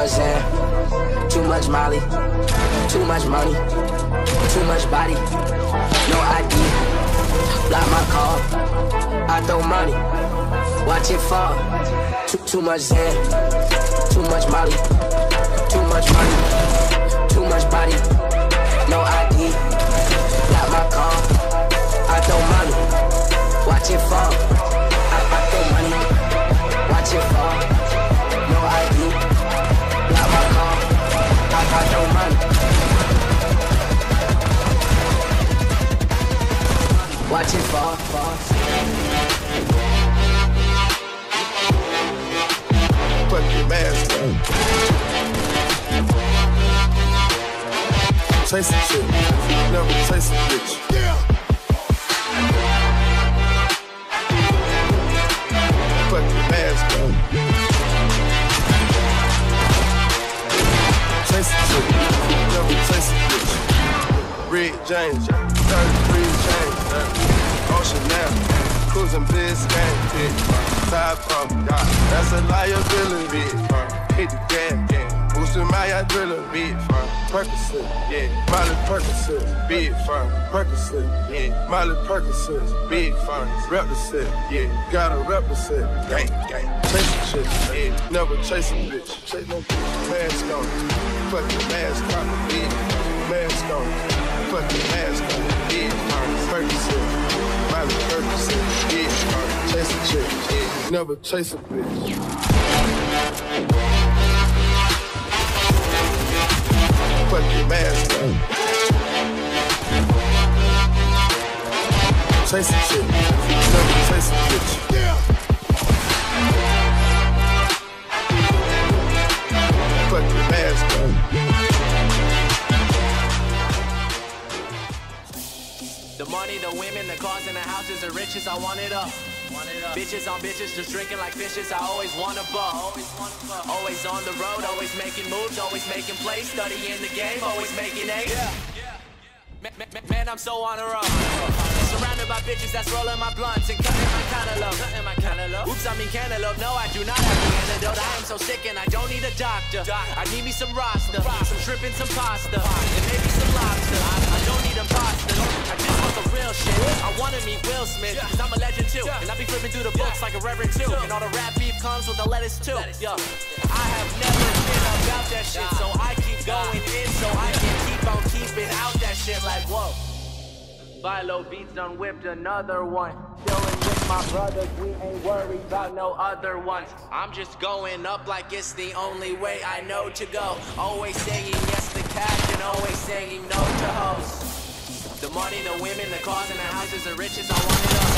much Zan, too much Molly, too much money, too much body, no ID. Block my call, I throw money, watch it fall. Too too much Zan, too much Molly, too much money, Chase a chick, never chase a bitch. Yeah. Put your mask on. Chase a chick, never chase a bitch. Red James, 33 chains, uh, Ocean now, cruising Biscayne, bitch. From God, that's a liability. Uh, hit the gas, yeah. Boosting my adrenaline, bitch. Percocet, yeah. Molly Percocet, big firm. Percocet, yeah. Molly Percocet, big firm. Represent, yeah. Gotta represent, gang, gang. Chase a chick, yeah. Never chase a bitch. Chase no bitch. Mask on, fuck the mask on, yeah. Mask on, fuck the mask on, yeah. Percocet, Molly Percocet, yeah. Chase a chick, yeah. Never chase a bitch. Your mask. Chase a chick, chase a bitch. Yeah. Your mask on. The money, the women, the cars, and the houses, the riches, I want it up. Bitches on bitches, just drinking like fishes. I always wanna buck. Always on the road, always making moves, always making plays, studying the game, always making A's. Man, man, man, I'm so on a roll. Surrounded by bitches that's rolling my blunts and cutting my cantaloupe. Cutting my cantaloupe. Oops, I mean cantaloupe. No, I do not have the antidote. I am so sick and I don't need a doctor. I need me some rasta, some shrimp and some pasta, and maybe some lobster. I don't Will Smith, cause I'm a legend too. And I be flipping through the books like a reverend too. And all the rap beef comes with the lettuce too. Yeah. I have never been about that shit, so I keep going in so I can keep on keeping out that shit like whoa. Philo beats done whipped another one. Chillin' with my brothers, we ain't worried about no other ones. I'm just going up like it's the only way I know to go. Always saying yes to cash and always saying no to hoes. The money, the women, the cars, and the houses, the riches, I want it up.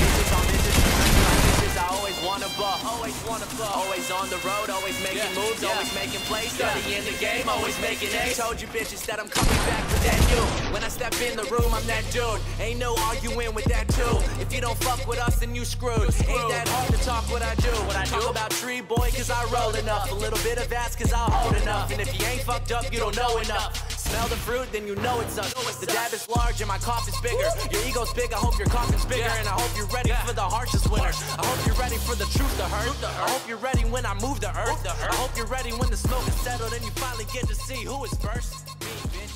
Bitches on bitches, drinking like bitches, I always wanna buck. Always wanna buck. Always on the road, always making moves, always making plays, Study in the game, always making A's. Told you bitches that I'm coming back for that new. When I step in the room, I'm that dude. Ain't no arguing with that too. If you don't fuck with us, then you screwed. Ain't that hard to talk what I do? What I talk about tree boy, cause I roll enough. A little bit of ass, cause I hold enough. And if you ain't fucked up, you don't know enough. Smell the fruit, then you know it's us. The dab is large and my cough is bigger. Your ego's big, I hope your coughing's bigger. And I hope you're ready for the harshest winter. I hope you're ready for the truth to hurt. I hope you're ready when I move the earth. I hope you're ready when the smoke is settled and you finally get to see who is first. Me.